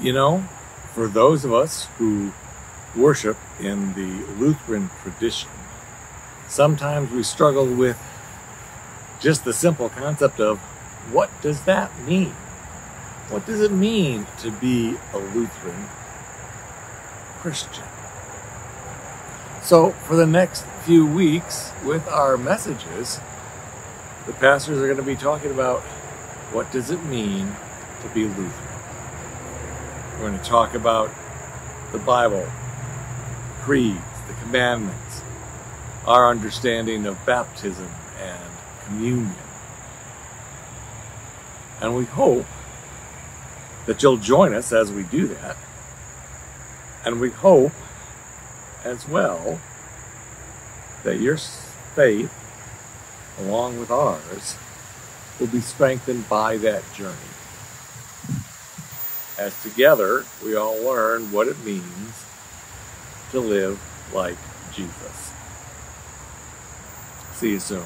you know, for those of us who worship in the Lutheran tradition, sometimes we struggle with just the simple concept of what does that mean? What does it mean to be a Lutheran Christian? So, for the next few weeks with our messages, the pastors are going to be talking about what does it mean to be Lutheran. We're going to talk about the Bible, creeds, the commandments, our understanding of baptism and communion. And we hope that you'll join us as we do that. And we hope as well that your faith, along with ours, will be strengthened by that journey. As together we all learn what it means to live like Jesus. See you soon.